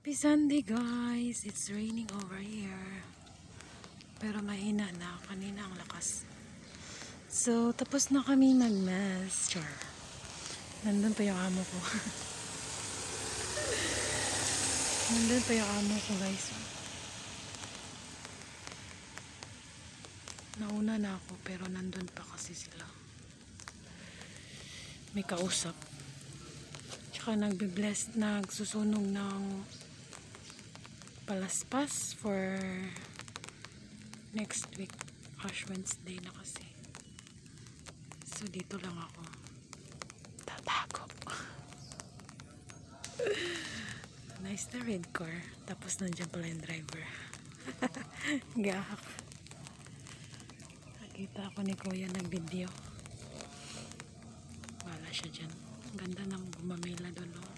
Happy Sunday guys! It's raining over here. Pero mahina na. Kanina ang lakas. So, tapos na kami mag-mass. Nandun pa yung amo ko. Nandun pa yung amo ko guys. Nauna na ako pero nandun pa kasi sila. May kausap. Tsaka nagbe-bless, nagsusunog ng palaspas for next week. Ash Wednesday na kasi. So, dito lang ako. Tatago. nice na red car. Tapos nandiyan pala yung driver. Gahak. Nakita ako ni Kuya nag-video. Wala siya dyan. Ganda ng gumamela doon.